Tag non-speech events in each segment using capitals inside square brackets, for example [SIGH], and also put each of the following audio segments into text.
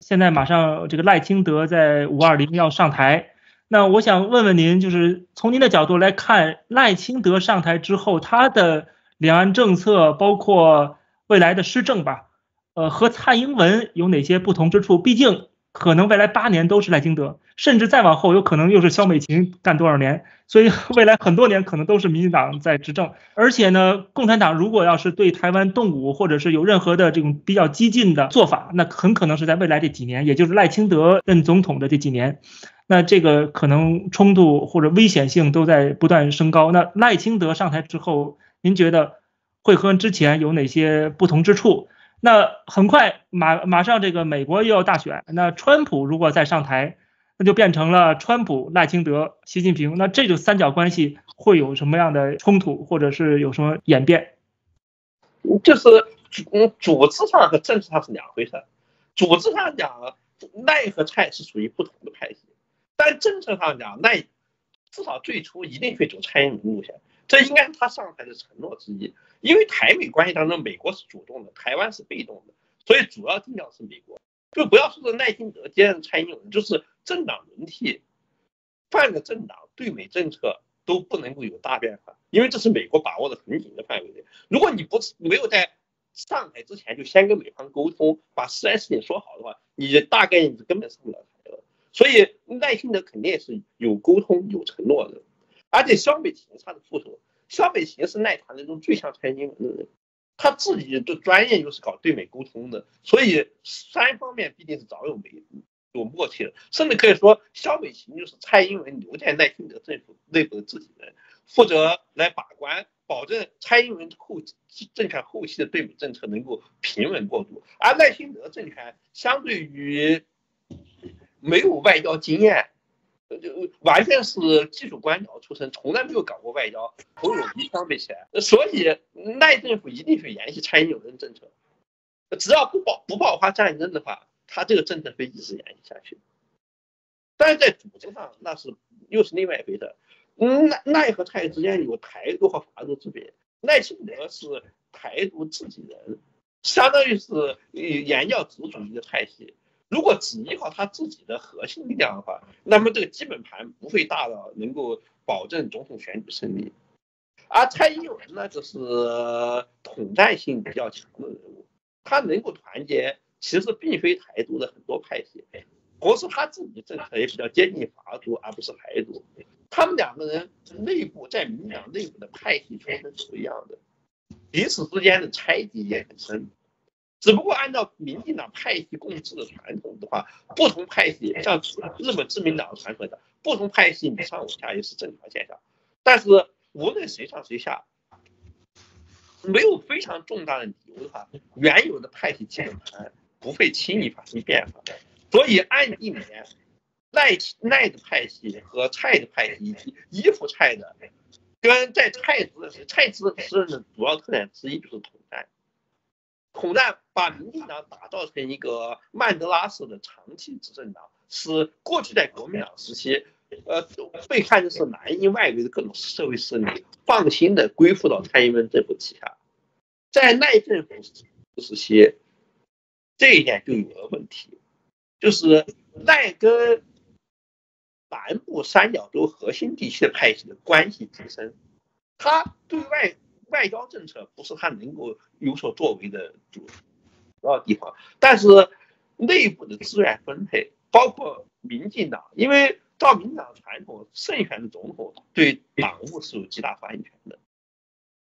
现在马上这个赖清德在五二零要上台，那我想问问您，就是从您的角度来看，赖清德上台之后，他的两岸政策，包括未来的施政吧，呃，和蔡英文有哪些不同之处？毕竟。可能未来八年都是赖清德，甚至再往后有可能又是肖美琴干多少年，所以 [LAUGHS] 未来很多年可能都是民进党在执政。而且呢，共产党如果要是对台湾动武，或者是有任何的这种比较激进的做法，那很可能是在未来这几年，也就是赖清德任总统的这几年，那这个可能冲突或者危险性都在不断升高。那赖清德上台之后，您觉得会和之前有哪些不同之处？那很快马马上这个美国又要大选，那川普如果再上台，那就变成了川普、赖清德、习近平，那这种三角关系会有什么样的冲突，或者是有什么演变？就是嗯，组织上和政治上是两回事。组织上讲，赖和蔡是属于不同的派系，但政策上讲，赖至少最初一定会走蔡英文路线。这应该是他上台的承诺之一，因为台美关系当中，美国是主动的，台湾是被动的，所以主要定调是美国。就不要说是赖清德接任蔡英文，就是政党轮替，换个政党，对美政策都不能够有大变化，因为这是美国把握的很紧的范围内。如果你不是没有在上台之前就先跟美方沟通，把事来事情说好的话，你大概率根本上不了台了。所以赖清德肯定也是有沟通、有承诺的。而且肖美琴是他的副手，肖美琴是赖团中最像蔡英文的人，他自己的专业又是搞对美沟通的，所以三方面必定是早有美有默契的，甚至可以说肖美琴就是蔡英文留在赖清德政府内部的自己人，负责来把关，保证蔡英文后政权后期的对美政策能够平稳过渡，而赖清德政权相对于没有外交经验。就完全是技术官僚出身，从来没有搞过外交，口有鼻相比起来，所以赖政府一定会延续蔡英文政策，只要不爆不爆发战争的话，他这个政策会一直延续下去。但是在组织上，那是又是另外一回事。赖赖和蔡之间有台独和法独之别，赖清德是台独自己人，相当于是原教旨主义的派系。如果只依靠他自己的核心力量的话，那么这个基本盘不会大到能够保证总统选举胜利。而蔡英文呢，就是统战性比较强的人物，他能够团结，其实并非台独的很多派系，同时他自己政策也比较接近法独而不是台独。他们两个人内部在民党内部的派系出身是不一样的，彼此之间的猜忌也很深。只不过按照民进党派系共治的传统的话，不同派系像日本自民党传统的，不同派系你上我下也是正常现象。但是无论谁上谁下，没有非常重大的理由的话，原有的派系基本盘不会轻易发生变化。所以按一年，赖赖的派系和蔡的派系以及依附蔡的，跟在蔡执政蔡执政的主要特点之一就是统战。统战把民进党打造成一个曼德拉式的长期执政党，使过去在国民党时期，呃，被看作是南印外围的各种社会势力放心的归附到蔡英文政府旗下，在赖政府时期，这一点就有了问题，就是赖跟南部三角洲核心地区的派系的关系极深，他对外。外交政策不是他能够有所作为的主要地方，但是内部的资源分配，包括民进党，因为照民进党传统，胜选的总统对党务是有极大发言权的，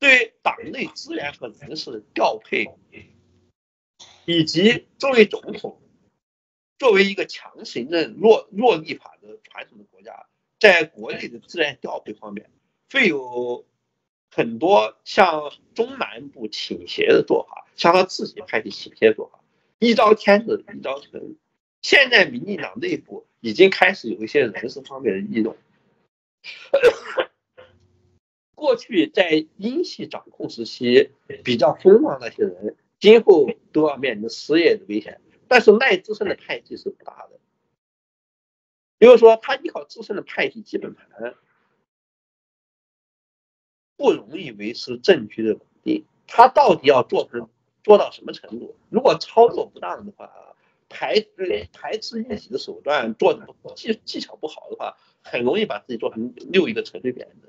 对党内资源和人事调配，以及作为总统，作为一个强行政弱弱立法的传统的国家，在国内的资源调配方面会有。很多向中南部倾斜的做法，向他自己派系倾斜做法，一招天子一招臣。现在民进党内部已经开始有一些人事方面的异动。过去在英系掌控时期比较风光那些人，今后都要面临失业的危险。但是赖自身的派系是不大的，比如说他依靠自身的派系基本盘。不容易维持政局的稳定，他到底要做成做到什么程度？如果操作不当的话，排排斥异己的手段做的技技巧不好的话，很容易把自己做成六一个陈水扁的。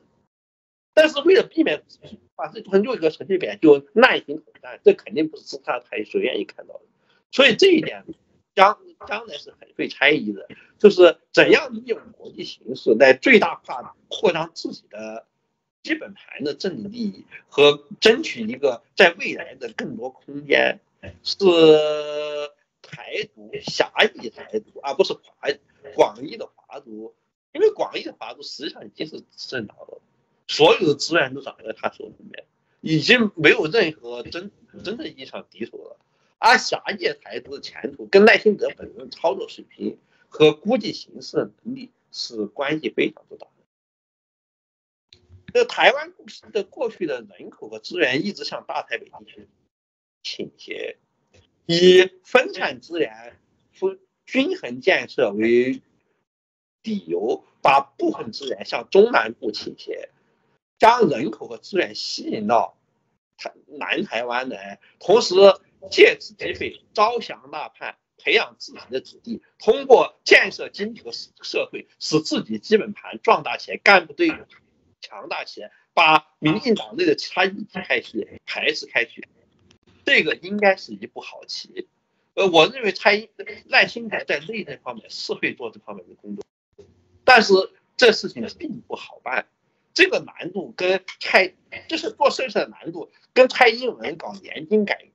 但是为了避免把自己做成六一个陈水扁，就耐心等待，这肯定不是自杀派所愿意看到的。所以这一点将将来是很费猜疑的，就是怎样利用国际形势来最大化扩张自己的基本盘的政治利益和争取一个在未来的更多空间，是台独狭义台独，而不是华广义的华独，因为广义的华独实际上已经是执政党了，所有的资源都掌握在他手里面，已经没有任何真真正意义上敌手了。而狭义台独的前途跟赖清德本人操作水平和估计形势的能力是关系非常之大这台湾的过去的人口和资源一直向大台北地区倾斜，以分散资源、分均衡建设为理由，把部分资源向中南部倾斜，将人口和资源吸引到台南台湾来，同时。借此机会招降纳叛，培养自己的子弟，通过建设经济和社会，使自己基本盘壮大起来，干部队伍强大起来，把民进党内的其他异己派系排斥开去。这个应该是一步好棋。呃，我认为蔡英赖清德在内政方面是会做这方面的工作，但是这事情并不好办。这个难度跟蔡就是做事情的难度，跟蔡英文搞年金改革。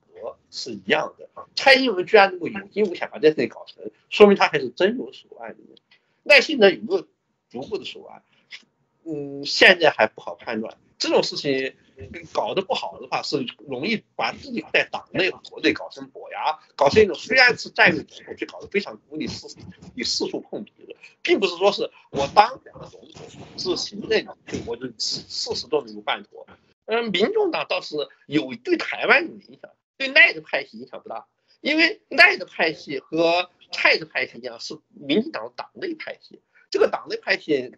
是一样的，蔡英文居然能够有惊无险把这事情搞成，说明他还是真有手腕的。耐心德有没有足够的手腕？嗯，现在还不好判断。这种事情搞得不好的话，是容易把自己在党内和国内搞成跛牙，搞成一种虽然是在位总统，却搞得非常孤立四与四处碰壁的，并不是说是我当选了总统是行政我就事事事都能办妥。嗯，民众党倒是有对台湾有影响。对赖的派系影响不大，因为赖的派系和蔡的派系一样，是民进党党内派系。这个党内派系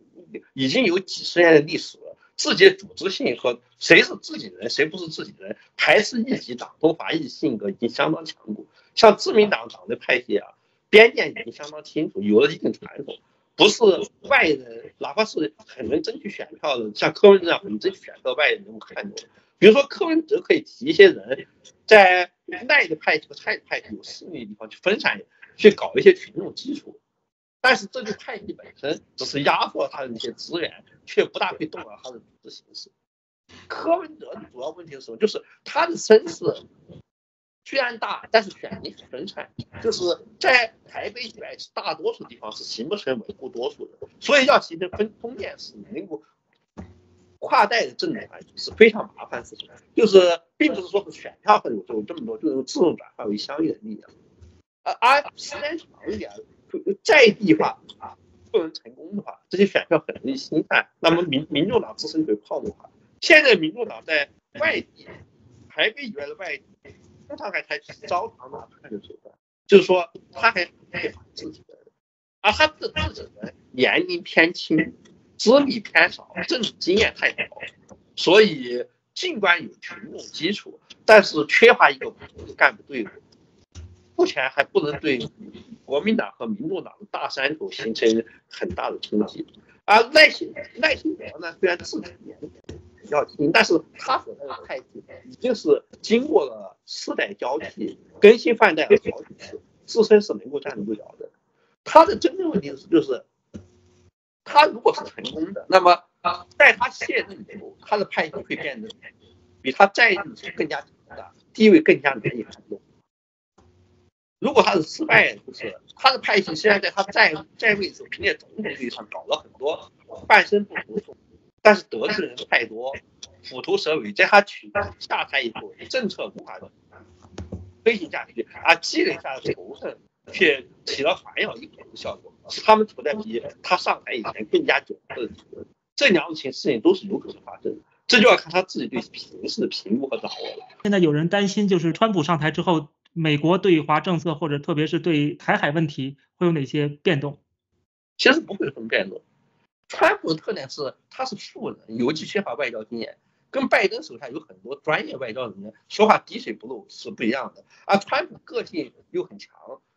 已经有几十年的历史了，自己的组织性和谁是自己人，谁不是自己人，排斥异己、党同伐异性格已经相当强固。像自民党党内派系啊，边界已经相当清楚，有了一定传统，不是外人，哪怕是很能争取选票的，像柯文哲这样很争取选票外人能够看懂。比如说柯文哲可以提一些人，在赖的派系和蔡派系有势力的地方去分散，去搞一些群众基础，但是这个派系本身只是压缩他的那些资源，却不大会动摇他的组织形式。柯文哲的主要问题是什么？就是他的声势虽然大，但是选民很分散，就是在台北以外大多数地方是形不成稳固多数的，所以要形成分封建式，能够。跨代的政治环境是非常麻烦事情，就是并不是说是选票会有有这么多，就是自动转化为相应的力量。而而时间长一点，在地化啊不能成功的话，这些选票很容易心散，那么民民众党自身就泡沫化。现在民众党在外地，台北以外的外地，通常还采取招常纳叛的手段，就是说他还会自己的人，而他的自己的人年龄偏轻。资历偏少，政治经验太少，所以尽管有群众基础，但是缺乏一个干部队伍，目前还不能对国民党和民众党的大山头形成很大的冲击。而赖清赖清德呢，虽然自己年龄比较轻，但是他所在的派系已经是经过了世代交替、更新换代了好几次，自身是能够站得住脚的。他的真正问题是就是。他如果是成功的，那么在他卸任以后，他的派系会变得比他在任时更加强大，地位更加难以撼动。如果他是失败，就是他的派系虽然在他在在位时候凭借总统地位上搞了很多半身不遂，但是得罪人太多，虎头蛇尾，在他取下台以后，政策无法推行下去，而积累下的仇恨。却起了反咬一口的效果，他们处在比他上台以前更加窘迫的。这两种情事情都是有可能发生的，这就要看他自己对形势的评估和掌握了。现在有人担心，就是川普上台之后，美国对华政策或者特别是对台海问题会有哪些变动？其实不会有什么变动。川普的特点是他是富人，尤其缺乏外交经验。跟拜登手下有很多专业外交人员，说话滴水不漏是不一样的。而川普个性又很强，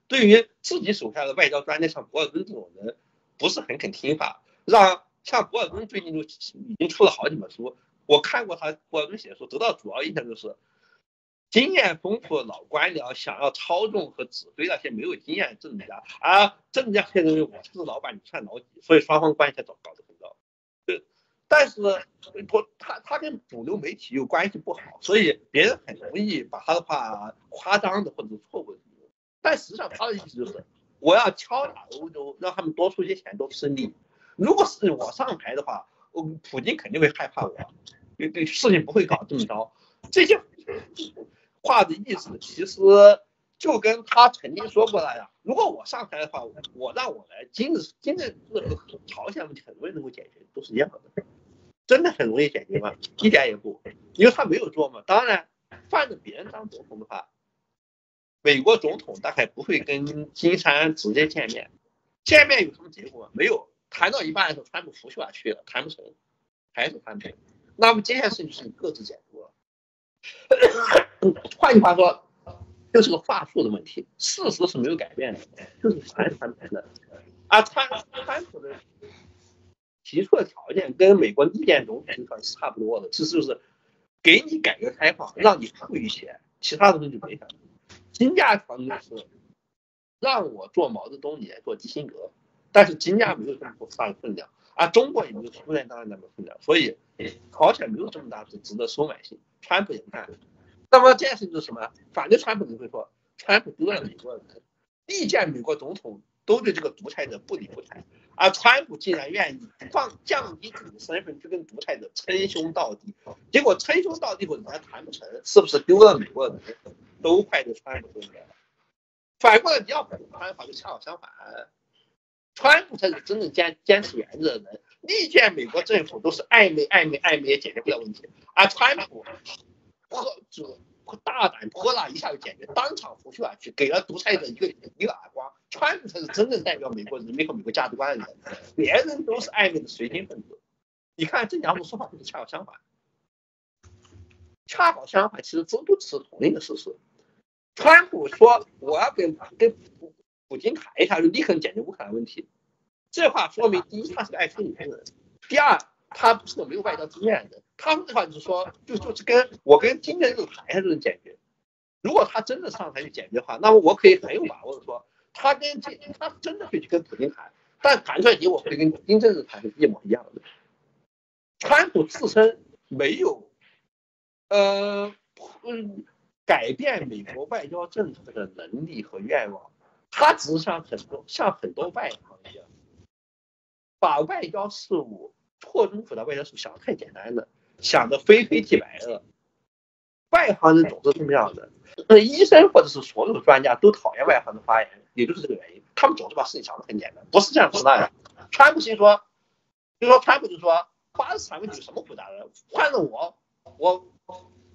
对于自己手下的外交专家，像博尔顿这种人，不是很肯听话，让像博尔顿最近就已经出了好几本书，我看过他博尔顿写的书，得到主要印象就是，经验丰富的老官僚想要操纵和指挥那些没有经验的政治家，而政治家却认为我是老板，你算老几，所以双方关系才搞搞得很糟。对，但是不，他他跟主流媒体又关系不好，所以别人很容易把他的话夸张的或者错误的。但实际上，他的意思就是，我要敲打欧洲，让他们多出些钱，多吃力。如果是我上台的话，我普京肯定会害怕我，对对，事情不会搞这么糟。这些话的意思，其实就跟他曾经说过那样：如果我上台的话，我让我来，今日今日这个朝鲜问题很容易能够解决，都是一样的。真的很容易解决吗？一点也不，因为他没有做嘛。当然，换着别人当总统的话。美国总统大概不会跟金山直接见面，见面有什么结果？没有，谈到一半的时候，川普拂袖而去了，谈不成，还是谈不成。那么这件事情就是你各自解决。[COUGHS] 换句话说，就是个话术的问题，事实是没有改变的，就是谈谈不成的。啊川川普的提出的条件跟美国历届总统是差不多的，其实就是给你改革开放，让你富裕些，其他东西就没啥。金价条件是让我做毛泽东，你来做基辛格，但是金价没有这么大的分量，而中国也没有苏联当然那么分量，所以朝鲜没有这么大的值得收买性。川普也不干。那么这件事情就是什么？反对川普的人会说，川普丢了美国人，历届美国总统都对这个独裁者不理不睬，而川普竟然愿意放降低自己的身份去跟独裁者称兄道弟，结果称兄道弟后还谈不成，是不是丢了美国人？都怪这川普对不对？反过来你要反川普就恰好相反，川普才是真正坚坚持原则的人。历届美国政府都是暧昧暧昧暧昧也解决不了问题，而川普泼就大胆泼辣一下就解决，当场拂袖而去，给了独裁者一个一个耳光。川普才是真正代表美国人民和美国价值观的人，别人都是暧昧的随心分子。你看这两种说法就是恰好相反，恰好相反，其实这都是同一个事实。川普说：“我要跟跟普京谈一下，就立刻解决乌克兰问题。”这话说明，第一，他是个爱吹牛的人；第二，他不是个没有外交经验的人。他说这话就是说，就就是跟我跟金正日谈一下这种解决。如果他真的上台去解决的话，那么我可以很有把握的说，他跟金他真的会去跟普京谈，但谈出来结果会跟金正日谈是一模一样的。川普自身没有，呃，嗯。改变美国外交政策的能力和愿望，他只是像很多像很多外行一样，把外交事务错综复杂外交事务想的太简单了，想的非黑即白了。外行人总是这么样的，那医生或者是所有专家都讨厌外行的发言，也就是这个原因。他们总是把事情想的很简单，不是这样是那样。川普先说，就说川普就说，巴勒斯坦问题有什么复杂的？换了我，我。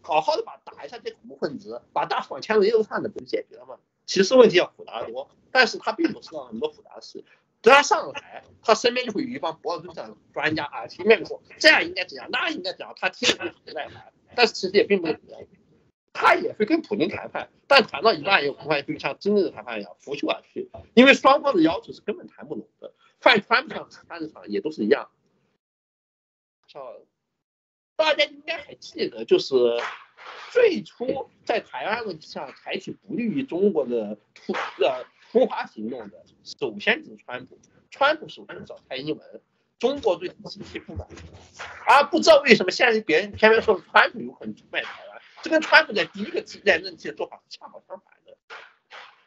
好好的把打一下这恐怖分子，把大放枪的肉串的不就解决了吗？其实问题要复杂的多，但是他并不知道很多复杂的事。等他上台，他身边就会有一帮博尔顿这样的专家啊，前面说这样应该怎样，那应该怎样，他听了就很耐烦。但是其实也并不是这样，他也会跟普京谈判，但谈到一半又不会就像真正的谈判一样拂袖而去，因为双方的要求是根本谈不拢的。犯川普上谈的场也都是一样。大家应该还记得，就是最初在台湾问题上采取不利于中国的突呃突发行动的，首先就是川普。川普首先找蔡英文，中国对此极其不满，啊不知道为什么现在别人偏偏说川普有可能出卖台湾，这跟川普在第一个在任期的做法是恰好相反的。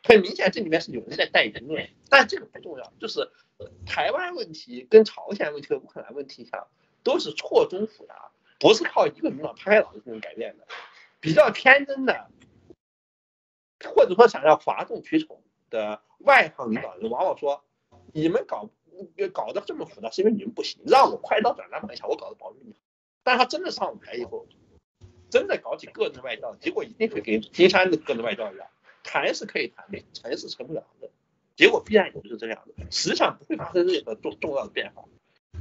很明显，这里面是有人在带舆论，但这个不重要，就是台湾问题跟朝鲜问题和乌克兰问题上都是错综复杂。不是靠一个领导拍拍脑袋就能改变的，比较天真的，或者说想要哗众取宠的外行领导人，往往说：“你们搞搞得这么复杂，是因为你们不行，让我快刀斩乱麻一下，我搞得保证你。”但他真的上台以后，真的搞起个人外交，结果一定会跟金山的个人外交一样，谈是可以谈的，成是成不了的，结果必然也就是这样的，实际上不会发生任何重重要的变化。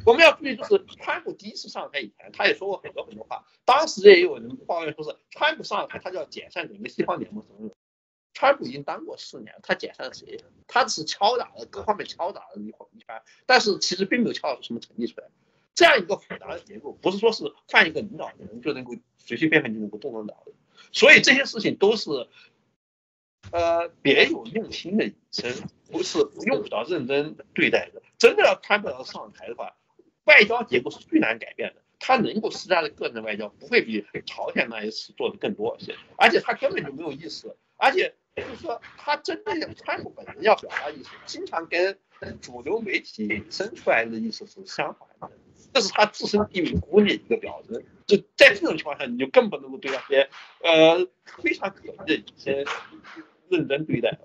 我们要注意，就是川普第一次上台以前，他也说过很多很多话。当时也有人抱怨说是川普上台，他就要解散整个西方联盟什么的。川普已经当过四年，他解散了谁？他只是敲打了各方面敲打了一一番，但是其实并没有敲打出什么成绩出来。这样一个复杂的结构，不是说是换一个领导人就能够随随便便就能够动得了的。所以这些事情都是，呃，别有用心的隐身，不是用不着认真对待的。真的要川普要上台的话，外交结构是最难改变的。他能够施加的个人外交，不会比朝鲜那一次做的更多一些，而且他根本就没有意思。而且就是说，他真正川普本人要表达意思，经常跟主流媒体引申出来的意思是相反的。这是他自身地位孤立一个表征，就在这种情况下，你就更不能够对那些呃非常可疑的一些认真对待了。